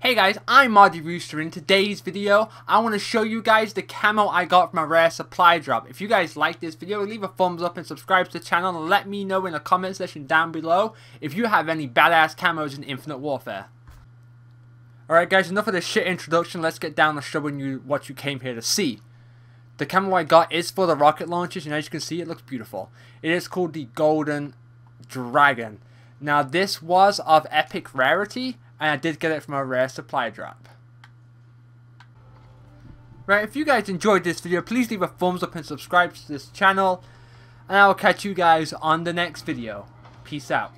Hey guys, I'm Mardy Rooster. In today's video, I want to show you guys the camo I got from a rare supply drop. If you guys like this video, leave a thumbs up and subscribe to the channel and let me know in the comment section down below if you have any badass camos in Infinite Warfare. Alright guys, enough of this shit introduction, let's get down to showing you what you came here to see. The camo I got is for the rocket launchers and as you can see it looks beautiful. It is called the Golden Dragon. Now this was of epic rarity and I did get it from a rare supply drop. Right, if you guys enjoyed this video, please leave a thumbs up and subscribe to this channel. And I will catch you guys on the next video. Peace out.